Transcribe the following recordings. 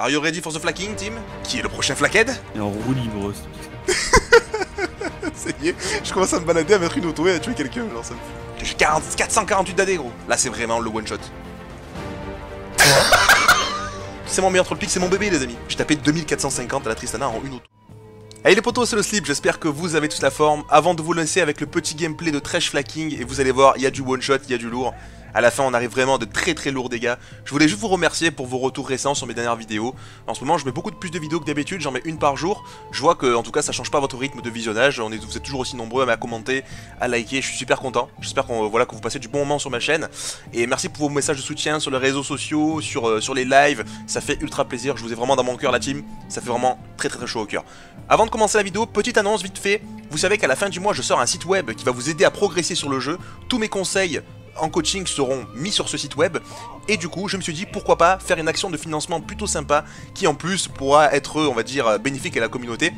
Are you ready for the flaking, team Qui est le prochain flackhead? Et en roue libre, c'est Ça y est, je commence à me balader à mettre une auto et à tuer quelqu'un, genre ça me fout. J'ai 40 448 d'AD, gros. Là, c'est vraiment le one shot. c'est mon meilleur troll pick, c'est mon bébé, les amis. J'ai tapé 2450 à la Tristana en une auto. Allez les potos, c'est le slip, j'espère que vous avez tous la forme. Avant de vous lancer avec le petit gameplay de Trash Flaking, et vous allez voir, il y a du one shot, il y a du lourd. À la fin, on arrive vraiment à de très très lourds dégâts. Je voulais juste vous remercier pour vos retours récents sur mes dernières vidéos. En ce moment, je mets beaucoup de plus de vidéos que d'habitude, j'en mets une par jour. Je vois que, en tout cas, ça change pas votre rythme de visionnage. Vous êtes toujours aussi nombreux à commenter, à liker. Je suis super content. J'espère voilà, que vous passez du bon moment sur ma chaîne. Et merci pour vos messages de soutien sur les réseaux sociaux, sur, euh, sur les lives. Ça fait ultra plaisir. Je vous ai vraiment dans mon cœur, la team. Ça fait vraiment très très très chaud au cœur. Avant de commencer la vidéo, petite annonce vite fait. Vous savez qu'à la fin du mois, je sors un site web qui va vous aider à progresser sur le jeu. Tous mes conseils en coaching seront mis sur ce site web. Et du coup, je me suis dit pourquoi pas faire une action de financement plutôt sympa qui en plus pourra être, on va dire, bénéfique à la communauté.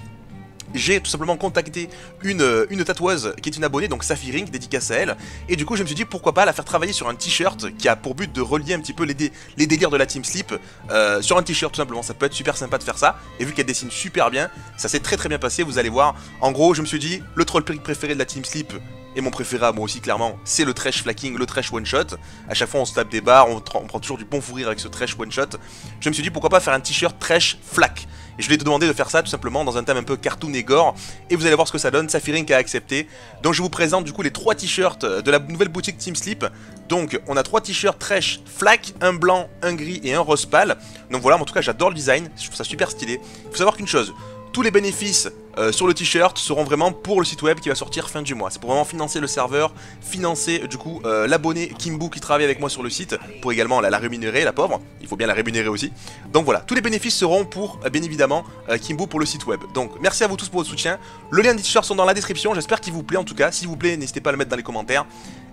J'ai tout simplement contacté une, une tatoueuse qui est une abonnée, donc Safiring, dédicace à elle, et du coup je me suis dit pourquoi pas la faire travailler sur un t-shirt qui a pour but de relier un petit peu les, les délires de la Team Sleep euh, sur un t-shirt tout simplement, ça peut être super sympa de faire ça, et vu qu'elle dessine super bien, ça s'est très très bien passé, vous allez voir, en gros je me suis dit, le troll préféré de la Team Sleep, et mon préféré à moi aussi clairement, c'est le trash flacking, le trash one shot. À chaque fois on se tape des barres, on, prend toujours du bon fou rire avec ce trash one shot. Je me suis dit pourquoi pas faire un t-shirt trash flac? Et je lui ai demandé de faire ça tout simplement dans un thème un peu cartoon et gore. Et vous allez voir ce que ça donne, Safiring a accepté. Donc je vous présente du coup les trois t-shirts de la nouvelle boutique Team Sleep. Donc on a trois t-shirts trash flac, un blanc, un gris et un rose pâle. Donc voilà, en tout cas j'adore le design, je trouve ça super stylé. Il faut savoir qu'une chose, tous les bénéfices euh, sur le t-shirt seront vraiment pour le site web qui va sortir fin du mois. C'est pour vraiment financer le serveur, financer du coup euh, l'abonné Kimbu qui travaille avec moi sur le site, pour également la, rémunérer, la pauvre. Il faut bien la rémunérer aussi. Donc voilà, tous les bénéfices seront pour, euh, bien évidemment, Kimbu pour le site web. Donc merci à vous tous pour votre soutien. Le lien des t-shirts sont dans la description, j'espère qu'il vous plaît en tout cas. S'il vous plaît, n'hésitez pas à le mettre dans les commentaires.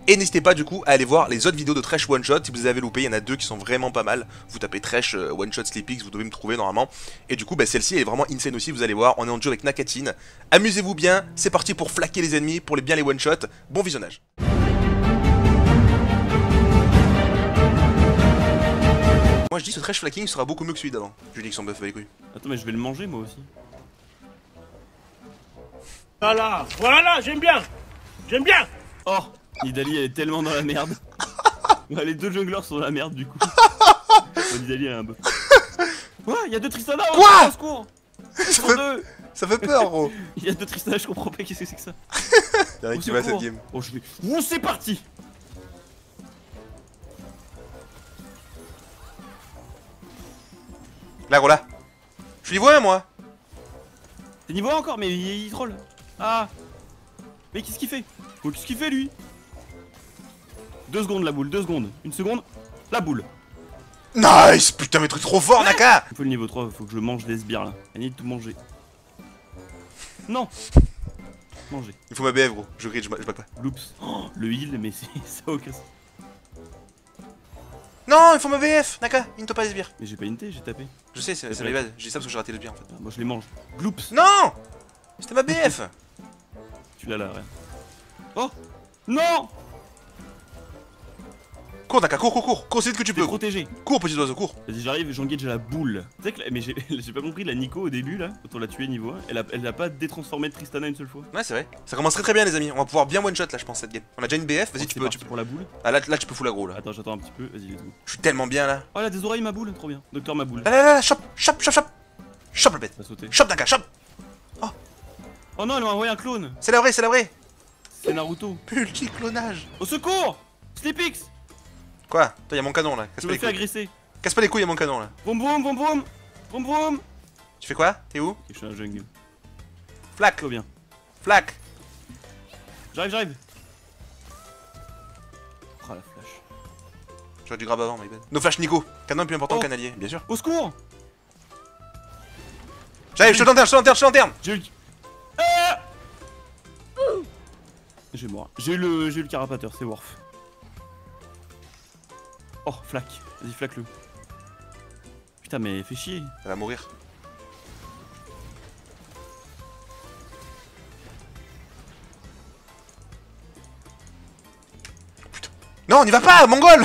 Et n'hésitez pas du coup à aller voir les autres vidéos de Trash One Shot si vous les avez loupé, il y en a deux qui sont vraiment pas mal. Vous tapez Trash One Shot Sleepix, vous devez me trouver normalement. Et du coup, bah, celle-ci est vraiment insane aussi, vous allez voir, on est en duo avec Nakatine. Amusez-vous bien, c'est parti pour flaquer les ennemis, pour les bien les one shot. Bon visionnage. Moi je dis ce trash flacking sera beaucoup mieux que celui d'avant. Je lui dis que son bœuf avec lui. Attends mais je vais le manger moi aussi. Voilà, voilà, j'aime bien J'aime bien Oh Idali elle est tellement dans la merde. les deux junglers sont dans la merde du coup. Idali elle est un bœuf. Quoi Il y a deux Tristana Quoi au secours ça, fait... ça fait peur gros Il y a deux Tristana, je comprends pas qu'est-ce que c'est que ça. Y'a rien qui va cette game. Oh je vais. Oh c'est parti Là gros là Je suis niveau 1 moi T'es niveau 1 encore mais il, il troll Ah Mais qu'est-ce qu'il fait? Oh qu'est-ce qu'il fait lui? Deux secondes la boule, deux secondes. Une seconde, la boule. Nice Putain mais truc trop fort Naka Il faut le niveau 3, faut que je mange des sbires là. I need tout manger. Non Manger. Il faut ma BF gros, je grid, je back pas. Loops. Oh, le heal mais ça au casse. Non, il faut ma BF Naka, il ne pas les sbires. Mais j'ai pas une j'ai tapé. Je sais, c'est mes bases, j'ai ça parce que j'ai raté le sbire en fait. Ah, moi je les mange. Gloops Non C'était ma BF Tu l'as là, rien. Oh Non Cours Naka, cours, cours, cours, cours, c'est que tu peux. protégé. Cours petit oiseau, cours. Vas-y, j'arrive, j'engage la boule. Tu sais que mais j'ai pas compris la Nico au début là, quand on l'a tué niveau 1, elle a, elle a pas détransformé Tristana une seule fois. Ouais, c'est vrai. Ça commence très très bien les amis, on va pouvoir bien one shot là je pense cette game. On a déjà une BF, vas-y tu peux, tu peux. pour la boule. Ah là, là tu peux full gros là. Attends, j'attends un petit peu, vas-y, let's go. Je suis tellement bien là. Oh, a des oreilles ma boule, trop bien. Docteur ma boule. Là là là, chop, chop, chop, chop. Chop la bête. Chop Naka, chop. Oh. Oh non, elle m'a envoyé un clone. C'est la vraie, c'est la vraie. C'est Naruto. Multi-clonage. Au secours Sleepix Quoi Toi, y'a mon canon là. Casse Je me fais agresser. Casse pas les couilles, y'a mon canon là. Boum boum boum boum Boum boum Tu fais quoi T'es où Je suis un jungle. Flac Trop bien. Flac J'arrive, j'arrive Oh la flash. J'aurais dû grab avant, my bad. No flash Nico. Canon plus important oh. canalier, bien sûr. Au secours J'arrive, je te lanterne, je te lanterne, je te lanterne J'ai eu. Ah J'ai eu le, j'ai eu le carapateur, c'est Worf. Oh, flac. Vas-y, flac-le. Putain, mais fais chier. Elle va mourir. Putain. Non, on y va pas, mongol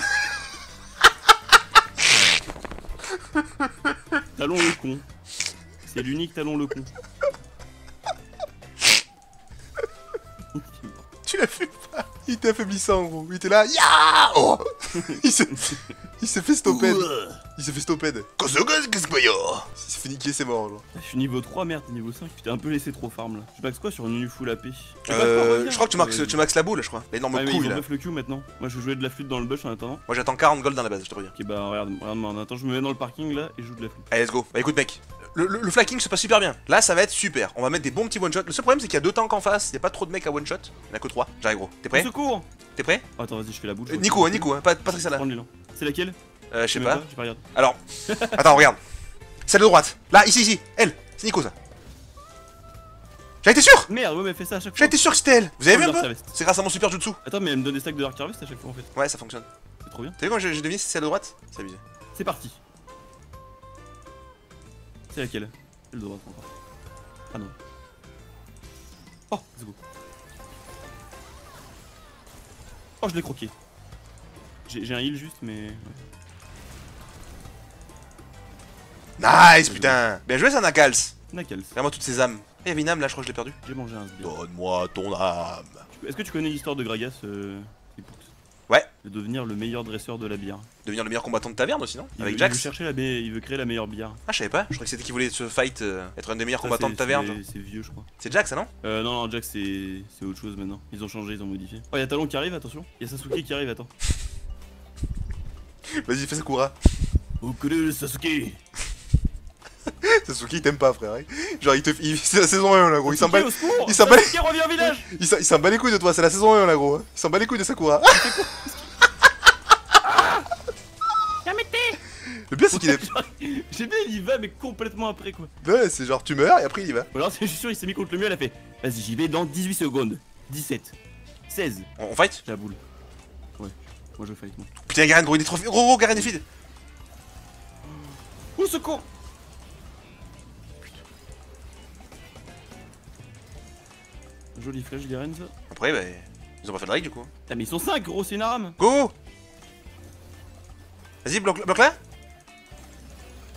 Talon le con. C'est l'unique talon le con. Tu l'as fait Il était affaiblissant, gros. Il était là. Ya oh Il s'est il s'est fait stopper. Il s'est fait stopper. Qu'est-ce que c'est Il s'est fait niquer, c'est mort, genre. Je suis niveau 3, merde, t'es niveau 5. Tu t'es un peu laissé trop farm là. Tu max quoi sur une full AP Euh, je crois que tu maxes, tu maxes la boule, je crois. L'énorme Ouais, mais couille là. le Q maintenant. Moi je jouais de la flûte dans le bush en attendant. Moi j'attends 40 gold dans la base, je te reviens. Ok, bah regarde, regarde-moi en attendant, je me mets dans le parking là et je joue de la flûte. Allez, let's go. Bah écoute, mec. Le, le, le flacking se passe super bien. Là, ça va être super. On va mettre des bons petits one-shots. Le seul problème, c'est qu'il y a deux tanks en face. Il y a pas trop de mecs à one-shot. Il y en a que trois. J'arrive, gros. T'es Au prêt secours T'es prêt Oh, Attends, vas-y, je fais la boule. je Euh, Nico, hein, Nico, hein, pas, l'élan. C'est laquelle Euh, je sais pas. Pas. Alors, attends, regarde. Celle de droite. Là, ici, ici. Elle. C'est Nico, ça. J'en étais sûr Merde, ouais, mais fais ça à chaque fois. étais sûr que c'était elle. Vous avez vu un peu. C'est grâce à mon super jutsu. Attends, mais elle me donne des stacks de Dark Harvest à chaque fois en fait. Ouais, ça fonctionne. C'est trop bien. T'as vu quand j'ai deviné si c'est celle de droite? C'est abusé. C'est parti. C'est laquelle? C'est le droit encore. Ah non. Oh, let's go. Oh, je l'ai croqué. J'ai un heal juste, mais. Nice, putain. Bien joué, ça, Nakals. Nakals. Regarde-moi toutes ces âmes. Il y avait une âme là, je crois que je l'ai perdue. J'ai mangé un sbire. Donne-moi ton âme. Est-ce que tu connais l'histoire de Gragas euh? Ouais. De devenir le meilleur dresseur de la bière. Devenir le meilleur combattant de taverne aussi, non Il Avec veut, il veut Jax chercher la baie, il veut créer la meilleure bière. Ah, je savais pas. Je crois que c'était qu'il voulait se fight, euh, être un des meilleurs Ça, combattants de taverne. c'est- C'est vieux, je crois. C'est Jax, ça non Euh, non, non, Jack, c'est c'est autre chose maintenant. Ils ont changé, ils ont modifié. Oh, y'a Talon qui arrive, attention. Y'a Sasuke qui arrive, attends. Vas-y, fais Sakura. Okure Sasuke Sasuke, il t'aime pas, frère. Genre, il te. il- C'est la saison 1 là, gros. Il s'en bat... Secours il s'en bat- Sasuke revient au village il s'en- bat les couilles de toi, c'est la saison 1 là, gros. Il s'en bat les couilles de Sakura. Le pire, c'est qu'il est. J'ai bien, il y va, mais complètement après, quoi. Ouais, c'est genre, tu meurs et après il y va. Ou alors, je suis sûr, il s'est mis contre le mur, il a fait Vas-y, j'y vais dans 18 secondes. 17. 16. On, on fight? J'ai la boule. Ouais. Moi, je fight, moi. Putain, Garen, gros, il est trop. Gros, gros, Garen est feed. Ouh, secours Jolie flèche, Garen, ça. Après, bah. Ils ont pas fait de règle du coup. Ah, mais ils sont 5, gros, c'est une arame. Go Vas-y, bloque, bloque là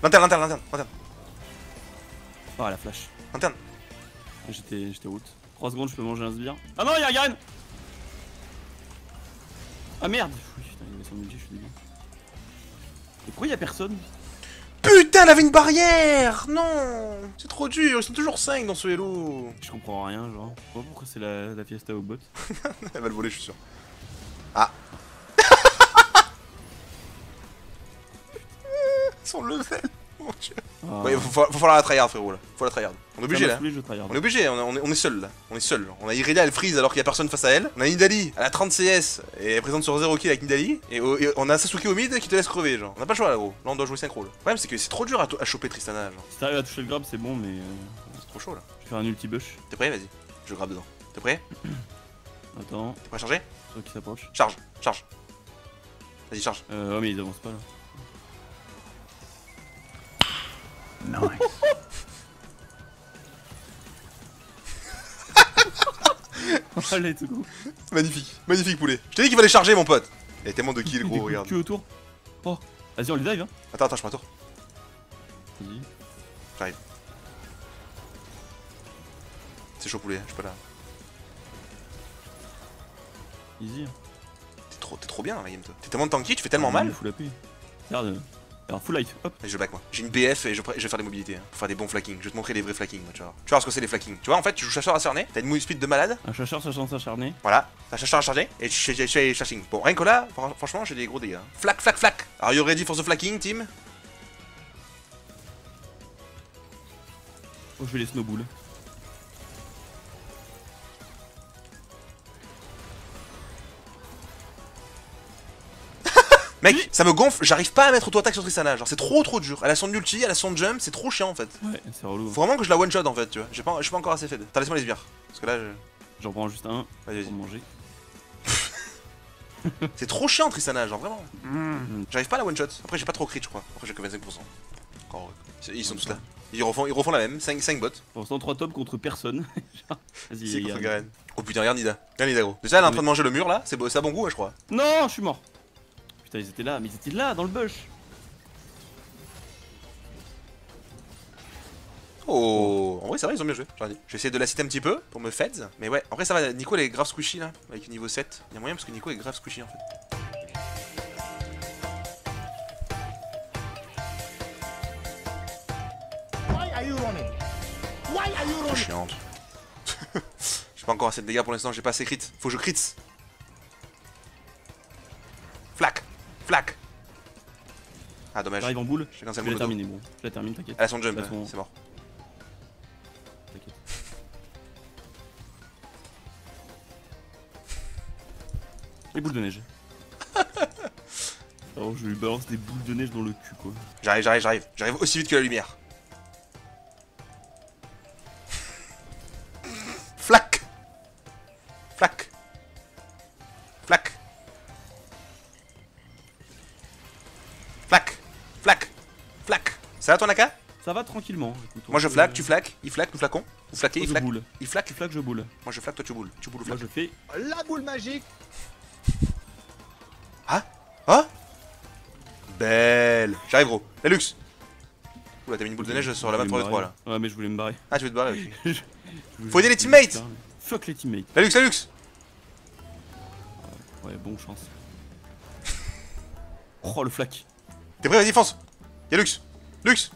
Lanterne, lanterne, lanterne, lanterne, Oh, la flash. lanterne. J'étais j'étais out. 3 secondes, je peux manger un sbire. Ah non, y'a un Garen Ah merde Putain, il va son multi, je suis débile. Et pourquoi y'a personne? Putain, elle avait une barrière Non C'est trop dur, ils sont toujours 5 dans ce hello. Je comprends rien, genre. Pas pourquoi c'est la, la fiesta au bot. Elle va le voler, je suis sûr. Ah Son level Ah. Ouais, faut, faut, faut falloir la tryhard, frérot là. Faut la tryhard. On est obligé là. On est obligé, on est, on est, on est seul là. On est seul. On a Irelia, elle freeze alors qu'il y a personne face à elle. On a Nidali, elle a 30 CS et elle est présente sur 0 kill avec Nidali. Et, on a Sasuke au mid qui te laisse crever, genre. On a pas le choix là, gros. Là, on doit jouer synchro. là. Le problème, c'est que c'est trop dur à, choper Tristana, genre. Si t'arrives à toucher le grab, c'est bon, mais. euh, C'est trop chaud là. je vais faire un ulti bush. T'es prêt? Vas-y. Je grappe dedans. T'es prêt? Attends, T'es prêt à charger? Toi qui s'approche. Charge, charge. Vas-y, charge. Euh, oh, mais ils avancent pas là. Nice. Allez, tout. Magnifique, magnifique poulet. Je t'ai dit qu'il fallait charger, mon pote. Il y a tellement de kills, gros, regarde. cul autour. Oh, vas-y, on les dive, hein. Attends, attends, je m'attends. Vas-y. C'est chaud, poulet, je suis pas là. Easy. T'es trop, t'es trop bien, la game, toi. T'es tellement tanky, tu fais tellement mal. Full AP. Regarde. Alors, full life. Hop. Vas-y, je back moi. J'ai une BF et je, je vais faire des mobilités. hein, pour faire des bons flackings. Je vais te montrer les vrais flackings, moi, tu vois. Tu vois ce que c'est les flackings. Tu vois, en fait, tu joues chasseur à cerner, t'as une move speed de malade. Un chasseur sachant s'acharner. Voilà, t'as chasseur à charger et tu fais- flashing. Bon, rien que là, fran- franchement, j'ai des gros dégâts. hein. Flack, flack, flack. Are you ready for the flacking, team? Oh, je vais les snowballs. Mec, ça me gonfle, j'arrive pas à mettre auto-attaque sur Tristana. Genre, c'est trop trop dur. Elle a son ulti, elle a son jump, c'est trop chiant en fait. Ouais, c'est relou. Faut vraiment que je la one shot en fait, tu vois. J'ai pas, je suis pas encore assez fed. T'as laissé-moi les sbires. Parce que là, je... J'en prends juste un vas-y, pour vas-y. manger. C'est trop chiant Tristana, genre vraiment. Mm. J'arrive pas à la one shot. Après, j'ai pas trop crit, je crois. Après, j'ai que 25%. Encore heureux. Ils ils sont tous là. Ils refont, ils refont la même, 5, 5 bots. Pour l'instant, 3 top contre personne. Vas-y, contre gars. Garen. Oh putain, regarde Nida. Regarde Nida, gros. Déjà, elle est en train de manger le mur là. C'est beau- c'est à bon goût, hein, je crois. Non, je suis mort. Putain, ils étaient là, mais ils étaient là dans le bush. Oh, en vrai, ça va, ils ont bien joué. dit. Je vais essayer de la citer un petit peu pour me feds. Mais ouais, en vrai, ça va. Nico, elle est grave squishy là, avec niveau 7. Il y a moyen parce que Nico est grave squishy en fait. Why are you running? Why are you Trop running? chiante. j'ai pas encore assez de dégâts pour l'instant, j'ai pas assez crit. Faut que je crit. Flac Ah, dommage. J'arrive en boule. Je l'ai terminé, bon. Je la termine, t'inquiète. Elle a son jump, son- c'est mort. T'inquiète. Les boules de neige. Alors je lui balance des boules de neige dans le cul quoi. J'arrive, j'arrive, j'arrive. J'arrive aussi vite que la lumière. Va ton Naka Ça va tranquillement. écoute, Moi je flac, tu flaques, il flaque, nous flaquons. Vous flaquez, il je flaque. boule. Il flaque, Tu flaques, je boule. moi je flaque, toi tu boules. Tu boules ou Moi je fais. La boule magique Ah Belle J'arrive gros. La luxe Oula, t'as mis une boule de neige sur la map voulais 3 me 3 là. Ouais, mais je voulais me barrer. Ah, tu veux te barrer ok. Je- je- Faut aider les teammates Fuck les teammates. La luxe, la luxe Ouais, bon chance. Oh le flac. T'es prêt, vas-y, fonce Y'a luxe Luxe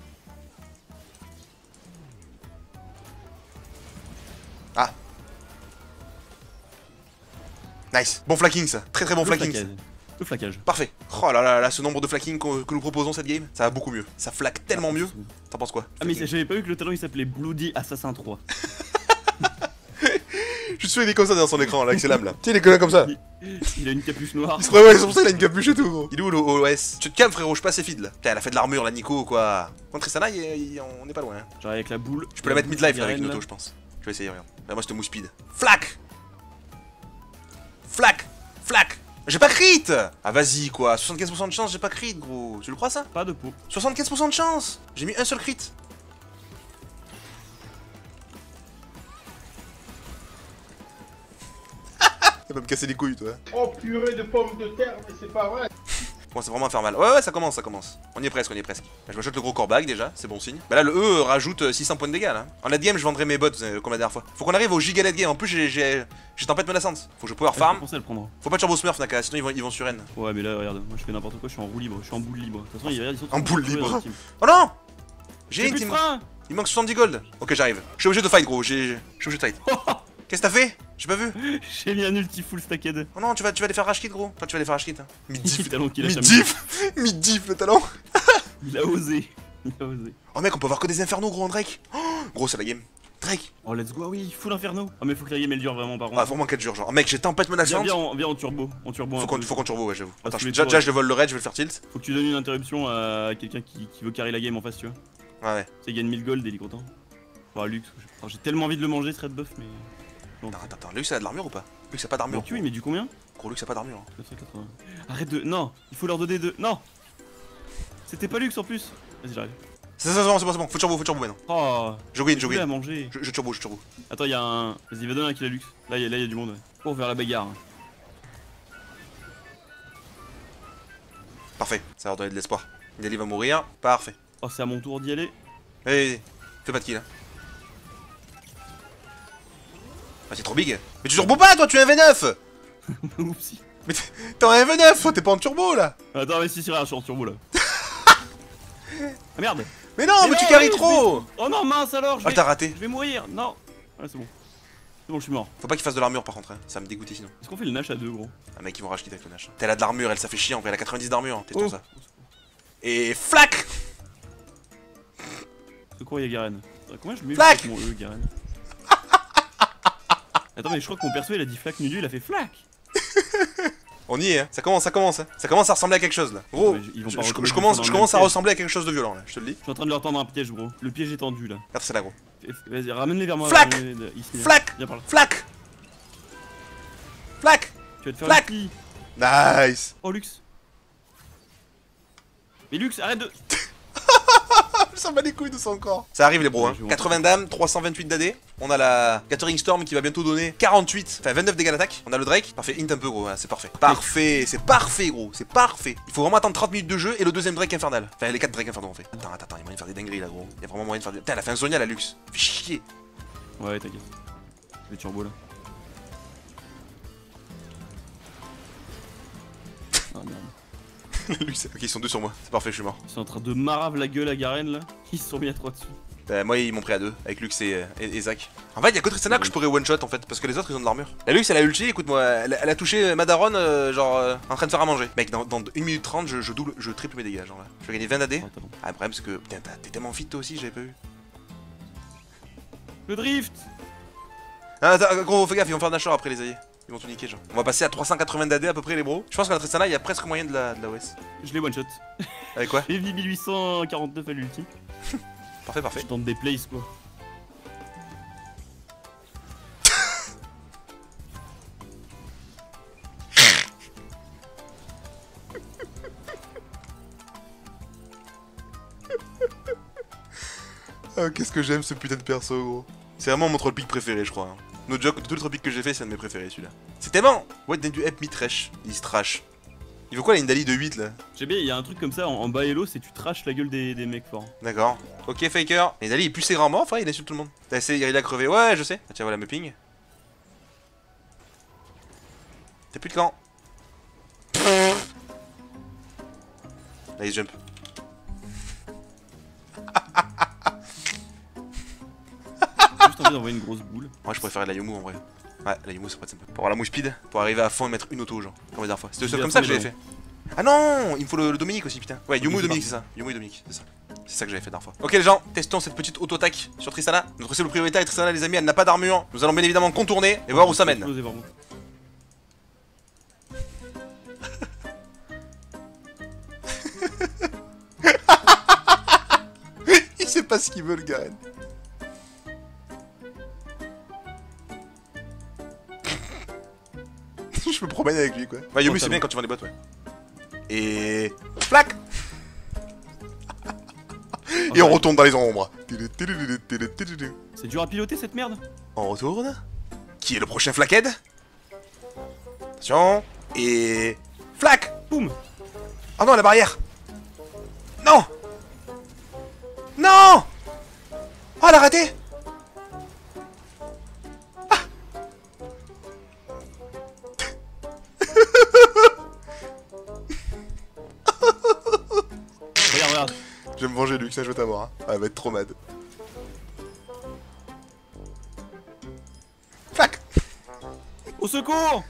Ah Nice Bon flacking ça Très très bon flacage. Le flacage. Parfait Oh là là là, ce nombre de flacking que nous proposons cette game, ça va beaucoup mieux. Ça flaque tellement mieux. T'en penses quoi Ah mais j'avais pas vu que le talent il s'appelait Bloody Assassin 3. Je suis sûr il est comme ça dans son écran là, avec ses lames là. Tu sais, il est comme comme ça. Il a une capuche noire. Ouais, ouais, c'est pour ça qu'il a une capuche et tout, gros. Il est où l'OS Tu te calmes, frérot, je suis pas assez feed là. Putain, elle a fait de l'armure là, Nico, quoi. Contre Tristana, il- il- on n'est pas loin. hein. J'arrive avec la boule. Je peux la mettre mid-life là, avec une auto, je pense. Je vais essayer, regarde. Là, moi, je te move speed. Flac Flac Flac J'ai pas crit Ah, vas-y, quoi. 75% de chance, j'ai pas crit, gros. Tu le crois ça? Pas de peau. 75% de chance J'ai mis un seul crit. Ça va me casser les couilles, toi. Oh purée de pommes de terre, mais c'est pas vrai. Commence vraiment à faire mal. Ouais, ouais, ça commence, ça commence. On y est presque, on y est presque. Je me shot le gros core bag déjà, c'est bon signe. Bah là, le E rajoute euh, 600 points de dégâts là. En late game, je vendrai mes bots euh, comme la dernière fois. Faut qu'on arrive au giga late game. En plus, j'ai- j'ai j'ai tempête menaçante. Faut que je power farm. pensé à le prendre. Faut pas turbo smurf, Naka, sinon ils vont, ils vont sur N. Ouais mais là regarde, moi je fais n'importe quoi, je suis en roue libre, je suis en boule libre. De toute façon, ils, regarde, ils sont En boule libre. la. Oh non J'ai une de Il manque 70 gold. Ok, j'arrive. Je suis obligé de fight, gros. J'ai- Je suis obligé de fight. Qu'est-ce que t'as fait J'ai pas vu. J'ai mis un ulti full stacked. Oh non, tu vas, tu vas les faire rage kit, gros. Toi, tu vas les faire rage kit. Hein. Mid-diff. Le talent qu'il a le talent Il a osé. Il a osé. Oh mec, on peut avoir que des infernaux, gros, en Drake. Oh, gros, c'est la game. Drake Oh let's go, ah oui, full inferno. Ah mais faut que la game elle dure vraiment par Ah, contre. vraiment 4 jours, genre. Oh, mec, j'ai tempête Viens, menaçante. viens, en, viens en turbo, en turbo Faut qu'on turbo, ouais, j'avoue. Ah, Attends, je- déjà, déjà, je le vole le raid, je vais le faire tilt. Faut que tu donnes une interruption à quelqu'un qui, qui veut carrer la game en face, tu vois. Ouais, ouais. Ça gagne 1000 gold et il est content. Enfin, Lux, je- j'ai tellement envie de le manger ce red buff, mais. Non, attends, attends. Lux, a de l'armure ou pas? Lux, a pas d'armure. Mais tu, il met du combien? Gros, Lux, a pas d'armure. hein. 980. Arrête de. Non Il faut leur donner de. Non C'était pas Lux en plus Vas-y, j'arrive. C'est bon, c'est bon, c'est bon. Faut turbo, faut turbo maintenant. Oh Je win, je win. manger. Je, je turbo, je turbo. Attends, il y a un. Vas-y, va donner un kill à Lux. Là, il y, a- du monde. Pour faire la bagarre. Parfait, ça va leur donner de l'espoir. Nidali va mourir. Parfait. Oh, c'est à mon tour d'y aller. Allez, fais pas de kill. Hein. Ah, c'est trop big. Mais tu turbo pas, toi, tu es un V9 Oupsie. Mais t'es en V9, toi, t'es pas en turbo là Attends, mais si, si, regarde, je suis en turbo là. ah merde Mais non, mais, Mais tu carries oui, trop Oh non, mince alors je Ah, vais... t'as raté. je vais mourir Non Ah, c'est bon. C'est bon, je suis mort. Faut pas qu'il fasse de l'armure par contre, hein. ça va me dégoûter sinon. Est-ce qu'on fait le Nash à deux, gros? Un mec, ils vont quitter avec le Nash. T'as de l'armure, elle, ça fait chier en vrai, elle a 90 d'armure, hein. t'es Oh. ça. Et flac C'est quoi, il y a Garen? Combien je mets Flac mon E, Garen? Attends, mais je crois que mon perso il a dit flac Nudu, il a fait flac On y est, hein. ça commence, ça commence, hein. ça commence à ressembler à quelque chose là. Gros, Ouais, ils vont je, pas je- reconnaître je commence, je commence à ressembler à quelque chose de violent là, je te le dis. Je suis en train de leur tendre un piège, gros. Le piège est tendu là. Regarde, c'est là gros. Vas-y, ramène-les vers moi. Flac ici. Flac Viens par là. Flac Flac Tu vas te faire Flac Nice Oh, Lux Mais Lux, arrête de. S'en bat les couilles de son corps. Ça arrive les bros, hein. Ouais, je vois. 80 dames, 328 d'AD. On a la Gathering Storm qui va bientôt donner 48, enfin 29 dégâts d'attaque. On a le Drake. Parfait, int un peu gros, hein, c'est parfait. Parfait, c'est parfait gros, c'est parfait. Il faut vraiment attendre 30 minutes de jeu et le deuxième Drake infernal. Enfin, les 4 Drake infernaux en fait. Attends, attends, attends, il y a moyen de faire des dingueries là gros. Il y a vraiment moyen de faire des. Putain, elle a fait un Zonia la luxe. Fais chier. Ouais, t'inquiète. Les turbos là. ok, ils sont deux sur moi. C'est parfait, je suis mort. Ils sont en train de marave la gueule à Garen là. Ils se sont mis à trois dessus. Bah, moi, ils m'ont pris à deux, avec Lux et, euh, et, et Zach. En fait, il y a que Tristana que je pourrais one shot en fait, parce que les autres ils ont de l'armure. La Lux, elle a ulti, écoute-moi, elle, elle a touché Madaron, euh, genre euh, en train de faire à manger. Mec, dans, dans 1 minute 30, je, je double, je triple mes dégâts, genre là. Je vais gagner 20 AD. Ah, t'as bon. Ah, problème, c'est que putain, t'es tellement fit toi aussi, j'avais pas vu. Le drift Ah, attends, gros, fais gaffe, ils vont faire Nashor après les alliés. Ils vont tout niquer, genre. On va passer à 380 d'AD à peu près, les bros. Je pense que la Tristana, il y a presque moyen de la, de la OS. Je l'ai one shot. Avec quoi J'ai 1849 à l'ulti. Parfait, parfait. Je tente des plays quoi. Ah, qu'est-ce que j'aime ce putain de perso, gros. C'est vraiment mon troll pick préféré, je crois. hein. No joke, de tous les troll picks que j'ai fait, c'est un de mes préférés, celui-là. C'est tellement What did you help me trash Il se trash. Il veut quoi, la Indali de 8, là J'aime bien, il y a un truc comme ça en, en bas hello, c'est tu trash la gueule des, des mecs forts. D'accord. Ok, Faker. Indali, il pue ses grands morts, frère, il insulte tout le monde. T'as essayé, il a crevé. Ouais, je sais. Ah, tiens, voilà, me ping. T'as plus de camp. Là, il jump. Envie d'envoyer une grosse boule. Moi, je préférais la Yomu en vrai. Ouais, la Yomu, ça pourrait être sympa. Pour avoir la mouche speed, pour arriver à fond et mettre une auto, genre. Comme la dernière fois. C'était J'ai comme ça que j'avais fait. Ah non Il me faut le, le Dominique aussi, putain. Ouais, Yomu et Dominique, c'est ça. Yomu et Dominique, c'est ça. C'est ça que j'avais fait dernière fois. Ok, les gens, testons cette petite auto-attaque sur Tristana. Notre cible prioritaire est Tristana, les amis, elle n'a pas d'armure. Nous allons bien évidemment contourner et voir où ça mène. Il sait pas ce qu'il veut, le Garen. Je me promène avec lui, quoi. Ouais, Yomu, c'est bien quand tu vends des bottes, ouais. Et. Flac Et on retourne dans les ombres. C'est dur à piloter cette merde On retourne. Qui est le prochain flackhead Attention. Et. Flac Boum Oh non, la barrière Non Non Oh, elle a raté Je vais me venger, Luc, ça je vais t'avoir. Hein. Ah, elle va être trop mad. Flac Au secours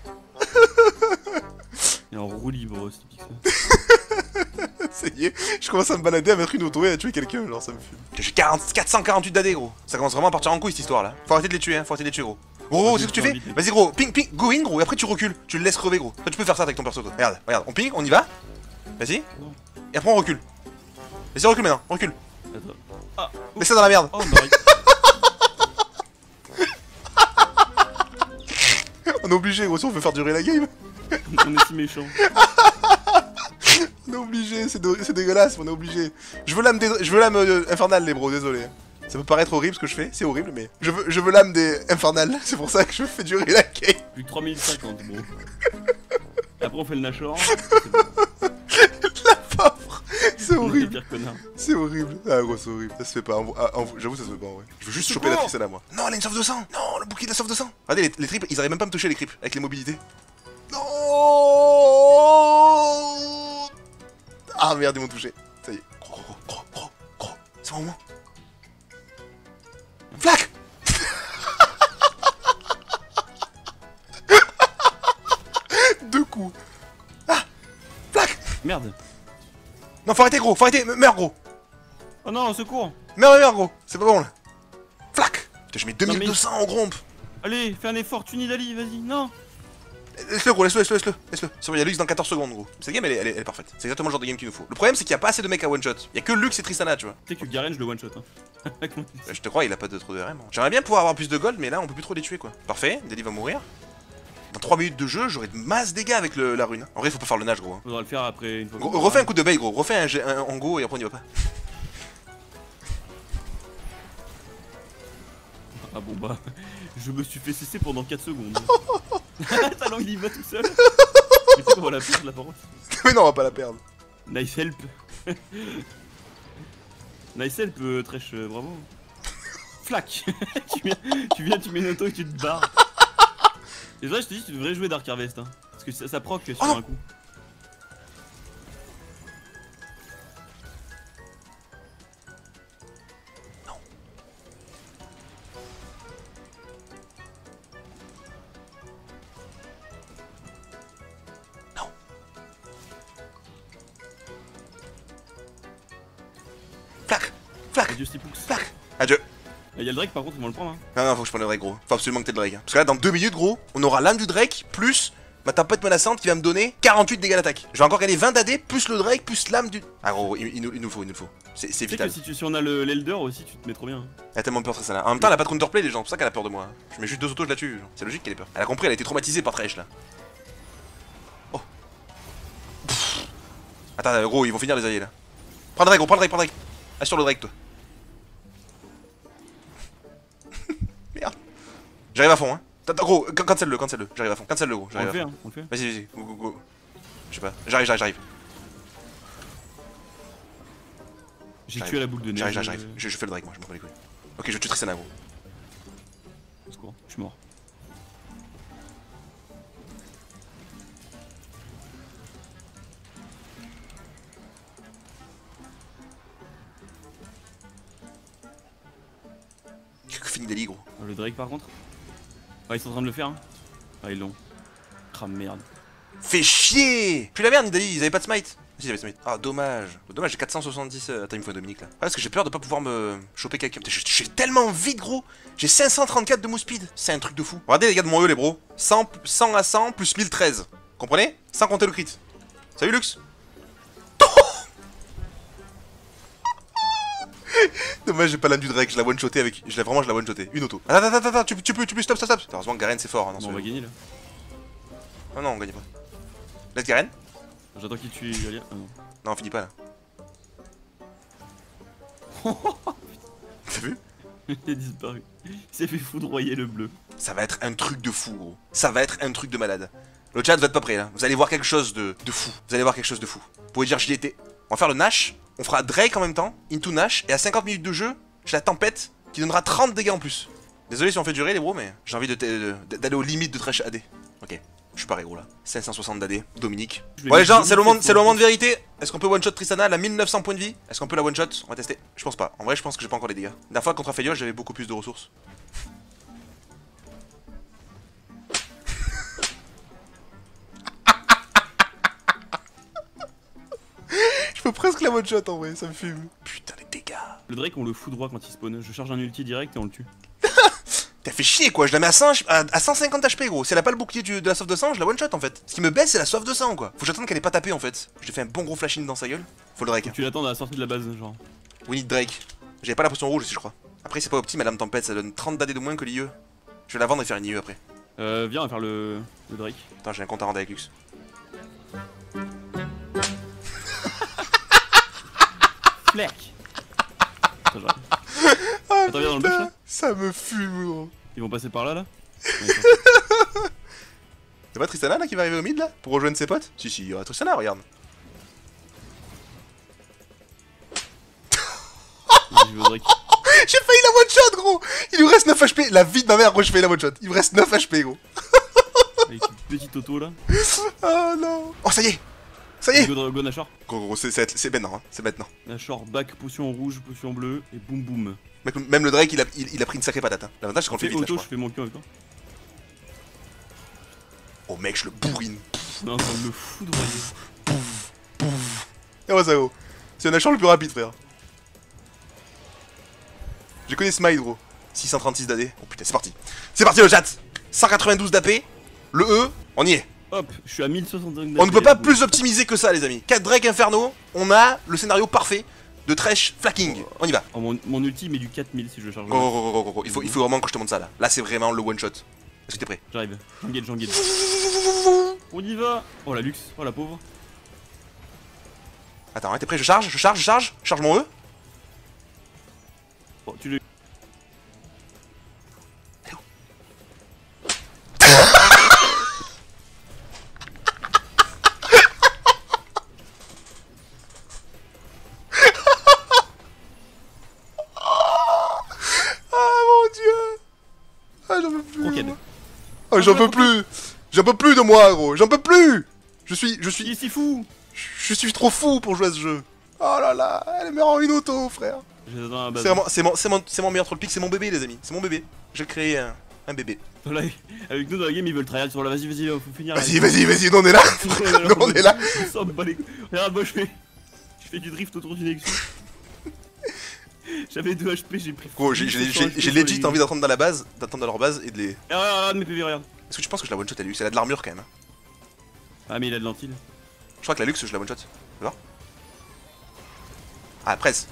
Il est en roue libre, ce typique ça. Ça y est, je commence à me balader à mettre une auto et à tuer quelqu'un, genre ça me fume. J'ai 40 448 d'AD, gros. Ça commence vraiment à partir en couille cette histoire là. Faut arrêter de les tuer, hein, faut arrêter de les tuer, gros. Gros, c'est ce que tu fais? Vas-y, gros, ping, ping, go in, gros, et après tu recules. Tu le laisses crever, gros. Toi, tu peux faire ça avec ton perso, toi. Regarde, regarde, on ping, on y va. Vas-y. Et après on recule. Vas-y, recule maintenant, recule. Attends. Ah, Laisse ça dans la merde. oh. On est obligé, gros, si on veut faire durer la game. On est si méchant. On est obligé, c'est dégueulasse, on est obligé. Je veux l'âme des... je veux l'âme euh, infernale, les bros, désolé. Ça peut paraître horrible ce que je fais, c'est horrible, mais je veux, je veux l'âme des infernales, c'est pour ça que je fais durer la game. Plus que 3050, bon. Et après, on fait le Nashor. C'est horrible, c'est horrible. Ah gros, c'est horrible, ça se fait pas. en- ah, J'avoue, ça se fait pas en vrai. Je veux juste choper la Secours Tristana, moi. Non, elle a une sauve de sang Non, le bouclier de la sauve de sang Regardez, les, les tripes, ils arrivent même pas à me toucher les creeps avec les mobilités. Non Ah merde, ils m'ont touché. Ça y est. Gros, gros, gros, gros, gros. C'est mon moment. Flac Deux coups. Ah Flac Merde. Non, faut arrêter, gros, faut arrêter. Me- Meurs, gros. Oh non, au secours. Meurs, meurs, gros. C'est pas bon, là. Flac Putain, je mets mais- 2200 en grompe. Allez, fais un effort, tu Nidali, vas-y. Non. Laisse-le gros, laisse-le, laisse-le, laisse-le, laisse-le. C'est bon, il y a Lux dans 14 secondes gros. Cette game elle est, elle est- elle est parfaite. C'est exactement le genre de game qu'il nous faut. Le problème c'est qu'il y a pas assez de mecs à one shot. Il y a que Lux et Tristana, tu vois. Tu sais que Garen, je le one shot. Hein. Sais Je te crois, il a pas de trop de RM. hein. J'aimerais bien pouvoir avoir plus de gold, mais là on peut plus trop les tuer quoi. Parfait, Deli va mourir. Dans 3 minutes de jeu, j'aurai masse dégâts avec la rune. En vrai, faut pas faire le nage, gros. Hein. Faudra le faire après une fois. Refais un coup de bail, gros. Refais un, un, Ango et après on y va pas. Ah bon bah, je me suis fait cesser pendant 4 secondes. Ta langue il y va tout seul. Mais tu sais qu'on va la perdre la parole? Mais non, on va pas la perdre. Nice help. nice help, euh, Trèche, euh, bravo. Flac tu, viens, tu viens, tu mets une auto et tu te barres. Et vrai, je te dis, tu devrais jouer Dark Harvest. Hein, parce que ça, ça proc sur Oh non un coup. Flac Flac Adieu, Stipoux. Flac Adieu Il y a le Drake par contre, ils vont le prendre. Hein. Non, non, faut que je prenne le Drake, gros. Faut absolument que t'aies le Drake. hein. Parce que là, dans 2 minutes, gros, on aura l'âme du Drake plus ma tempête menaçante qui va me donner 48 dégâts d'attaque. Je vais encore gagner 20 d'AD plus le Drake plus l'âme du. Ah, gros, il, il nous, il nous le faut, il nous faut. C'est sais que vital. si, tu, si on a le- l'Elder aussi, tu te mets trop bien. hein. Elle a tellement peur, ça là. En même temps, elle a pas de counterplay, les gens. C'est pour ça qu'elle a peur de moi. hein. Je mets juste deux autos, je la tue. C'est logique qu'elle ait peur. Elle a compris, elle a été traumatisée par Thresh là. Oh. Pff. Attends, gros, ils vont finir les alliés là. Prends le Drake, gros, prends le Drake, prends le Drake. Assure le Drake, toi. J'arrive à fond, hein. Attends, gros, can- cancel-le, cancel-le. J'arrive à fond. Cancel-le, gros. On J'arrive le à fond. hein, on le fait. Vas-y, vas-y, go, go, go. Je sais pas. J'arrive, j'arrive, j'arrive. J'ai tué la boule de neige. J'arrive, j'arrive, euh, j'arrive. Je, je fais le Drake, moi, je m'en bats les couilles. Ok, je tue Tristana, gros. au secours, je suis mort. Fini Deli, gros. Le Drake par contre Ah, ils sont en train de le faire. Hein. Ah, ils l'ont. Ah merde. Fais chier Puis la merde, ils avaient pas de smite. Si, ils avaient smite. Ah, dommage. Dommage, j'ai 470. euh, Attends, il me faut un Dominique là. Ah, parce que j'ai peur de pas pouvoir me choper quelqu'un. Je suis tellement vite, gros. J'ai 534 de move speed. C'est un truc de fou. Regardez les gars de mon E, les bros. 100, 100 à 100 plus 1013. Comprenez? Sans compter le crit. Salut, Lux. Dommage, j'ai pas l'âme du Drake. Je l'ai one-shoté avec. Je l'ai vraiment, je l'ai one-shoté. Une auto. Attends, attends, attends, tu, tu peux, tu peux, stop, stop, stop. Heureusement que Garen c'est fort. hein, Bon, ce on va gagner là. Non, non, on gagne pas. Let's Garen J'attends qu'il tue Galia. Ah non. Non, on finit pas là. T'as vu Il a disparu. Il s'est fait foudroyer le bleu. Ça va être un truc de fou, gros. Ça va être un truc de malade. Le chat, vous êtes pas prêts là. Vous allez voir quelque chose de, de fou. Vous allez voir quelque chose de fou. Vous pouvez dire j'y étais. On va faire le Nash. On fera Drake en même temps. Into Nash. Et à 50 minutes de jeu, j'ai la tempête qui donnera 30 dégâts en plus. Désolé si on fait durer les bros, mais j'ai envie d'aller aux limites de Trash AD. Ok. Je suis pareil gros là. 560 d'AD. Dominique. Bon les gens, c'est le moment, le de vérité. Est-ce qu'on peut one shot Tristana Elle a 1900 points de vie? Est-ce qu'on peut la one shot On va tester. Je pense pas. En vrai, je pense que j'ai pas encore les dégâts. La dernière fois contre Aphelios, j'avais beaucoup plus de ressources. Je peux presque la one shot en vrai, ça me fume. Putain les dégâts. Le Drake, on le foudroie quand il spawn. Je charge un ulti direct et on le tue. T'as fait chier quoi, je la mets à, 100 H- à, à 150 HP gros. Si elle a pas le bouclier du- de la soif de sang, je la one shot en fait. Ce qui me baisse, c'est la soif de sang quoi. Faut que j'attende qu'elle ait pas tapé en fait. Je lui fais un bon gros flash-in dans sa gueule. Faut le Drake. Faut que tu l'attends à la sortie de la base, genre. We need Drake. J'avais pas la potion rouge aussi, je crois. Après, c'est pas opti, Madame Tempête, ça donne 30 d'AD de moins que l'IE. Je vais la vendre et faire une IE après. Euh, viens, on va faire le, le Drake. Attends, j'ai un compte à rendre avec Lux. Attends, viens dans le là ça me fume, gros. Ils vont passer par là là. Y'a pas Tristana là qui va arriver au mid là Pour rejoindre ses potes? Si, si, y'a Tristana, regarde. Je vais au Drake. J'ai failli la one shot, gros Il lui reste 9 HP. La vie de ma mère, gros, je fais la one shot. Il me reste 9 HP, gros. Avec une petite auto là. Oh non Oh, ça y est Ça y est Go, go Nashor. Gros, gros, c'est- c'est c'est maintenant, hein. C'est maintenant. Nashor, back, potion rouge, potion bleue et boum boum. Mec, Même le Drake, il a, il, il a pris une sacrée patate. Hein. L'avantage, c'est qu'on le fait vite, là, je auto, je crois. fais mon cul. Oh, mec, je le bourrine. Non, ça me foudroyer. Et moi, ça vaut. C'est un achat le plus rapide, frère. J'ai connu Smile, gros. 636 d'AD. Oh putain, c'est parti. C'est parti, le chat 192 d'AP. Le E, on y est. Hop, je suis à 1065 On ne peut pas plus optimiser que ça, les amis. 4 Drake Inferno, on a le scénario parfait de Trash Flacking. On y va. Oh, mon, mon ulti met du 4000 si je charge. Go, go, go, go, go, go. Il, faut, il faut vraiment que je te montre ça là. Là, c'est vraiment le one shot. Est-ce que t'es prêt? J'arrive, j'engage, j'engage. On y va Oh la luxe, oh la pauvre. Attends, hein, t'es prêt? Je charge, je charge, je charge? Je charge mon E? J'en peux plus. J'en peux plus de moi, gros. J'en peux plus. Je suis, je Il suis, est si fou je suis trop fou pour jouer à ce jeu. Oh là là, elle meurt en une auto, frère. C'est vraiment, c'est mon, mon, mon meilleur troll pick, c'est mon bébé, les amis. C'est mon bébé. J'ai créé un, un bébé. Là, avec nous dans la game, ils veulent tryhard sur la. Vas-y, vas-y, faut finir. Vas-y, vas-y, vas-y, on est là. On est là. Regarde, moi je fais. Je fais du drift autour d'une élection. J'avais 2 HP, j'ai pris. Gros, j'ai, legit envie d'attendre dans la base, d'attendre dans leur base et de les. Ah, regarde, regarde mes PV, regarde. Est-ce que tu penses que je la one shot à Lux Elle a de l'armure quand même. hein. Ah, mais il a de l'antile. Je crois que la Lux, je la one shot. Ah, presse.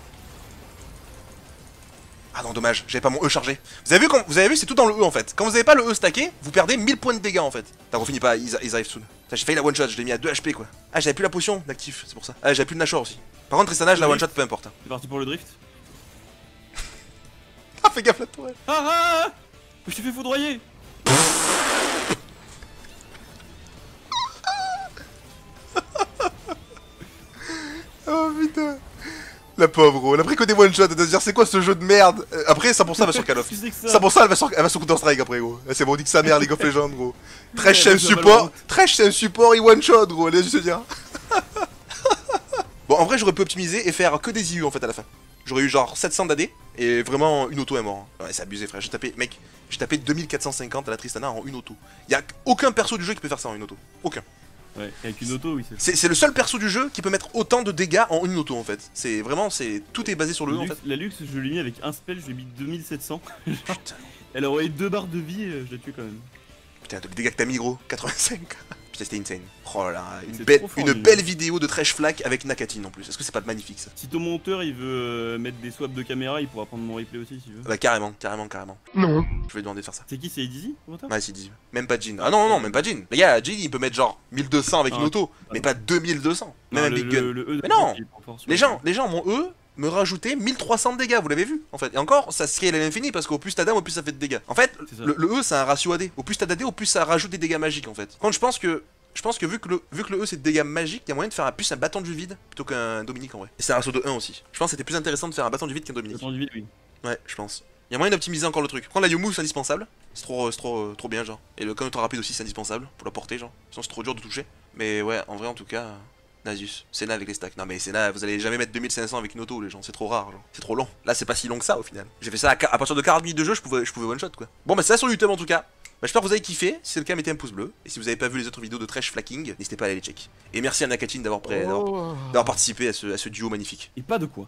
Ah non, dommage, j'avais pas mon E chargé. Vous avez vu, quand, vous avez vu, c'est tout dans le E en fait. Quand vous avez pas le E stacké, vous perdez 1000 points de dégâts en fait. T'as refini pas, ils, ils arrivent soon. J'ai failli la one shot, je l'ai mis à 2 HP quoi. Ah, j'avais plus la potion d'actif, c'est pour ça. Ah, j'avais plus de Nashor aussi. Par contre, Tristana, je la one shot peu importe. hein. C'est parti pour le drift? Fais gaffe la tourelle. Ah ah ah Je t'ai fait foudroyer Oh putain. La pauvre, gros. Elle a pris que des one shots. Elle doit se dire, c'est quoi ce jeu de merde? Euh, Après, ça pour ça, elle va sur Call of. Qu'est-ce que c'est que ça Ça pour ça, elle va sur, elle va sur Counter Strike après, gros. Eh, C'est bon, on dit que sa mère, League of Legends, gros. Tresh, c'est un support. Tresh, c'est un support, il one shot, gros. Elle a dû se dire. bon, en vrai, j'aurais pu optimiser et faire que des IU en fait à la fin. J'aurais eu genre 700 d'AD et vraiment une auto est mort. Ouais, c'est abusé, frère. J'ai tapé, mec, j'ai tapé 2450 à la Tristana en une auto. Y a aucun perso du jeu qui peut faire ça en une auto. Aucun. Ouais, avec une auto, oui, c'est le seul perso du jeu qui peut mettre autant de dégâts en une auto en fait. C'est vraiment, c'est tout est basé sur le en fait. La luxe, je l'ai mis avec un spell, je lui ai mis 2700. Putain, Elle aurait eu deux barres de vie, euh, je la tue quand même. putain, les dégâts que t'as mis gros, 85. Putain, c'était insane. Oh là là, une, C'est fort, une belle vidéo de Trash Flak avec Nakatine en plus. Est-ce que c'est pas magnifique ça Si ton monteur il veut euh, mettre des swaps de caméra, il pourra prendre mon replay aussi s'il veut. Bah carrément, carrément, carrément. Non. Je vais lui demander de faire ça. C'est qui C'est Easy monteur Ouais, si dit. Même pas Jean. Ah non, non, non, même pas Jean. Les gars, Jean il peut mettre genre 1200 avec Ah, une auto, ah mais non. pas 2200. Même Non, un le, big gun. le- le E Mais non Les le- gens, les gens, mon E me rajoutait 1300 de dégâts, vous l'avez vu en fait. Et encore, ça scale à l'infini parce qu'au plus t'as d'âme, au plus ça fait de dégâts. En fait, le, le E c'est un ratio AD. Au plus t'as d'AD, au plus ça rajoute des dégâts magiques en fait. Quand je pense que. Je pense que vu que le, vu que le E c'est des dégâts magiques, il y a moyen de faire un plus un bâton du vide plutôt qu'un Dominique en vrai. Et c'est un ratio de 1 aussi. Je pense que c'était plus intéressant de faire un bâton du vide qu'un Dominique. Attends, du vide, oui. Ouais, je pense. Il y a moyen d'optimiser encore le truc. Prendre la Yomu c'est indispensable. C'est trop, c'est trop, euh, trop bien genre. Et le counter rapide aussi c'est indispensable pour la porter genre. Sinon c'est trop dur de toucher. Mais ouais, en vrai en tout cas. Nasus, Senna avec les stacks. Non mais Senna, vous allez jamais mettre 2500 avec une auto les gens, c'est trop rare genre. C'est trop long. Là c'est pas si long que ça au final. J'ai fait ça à, partir de 40 minutes de jeu, je pouvais, je pouvais one shot quoi. Bon bah c'est ça sur YouTube en tout cas. Bah, J'espère que vous avez kiffé, si c'est le cas mettez un pouce bleu, et si vous avez pas vu les autres vidéos de Trash Flacking, n'hésitez pas à aller les check. Et merci à Nakatine d'avoir Oh. participé à ce, à ce duo magnifique. Et pas de quoi.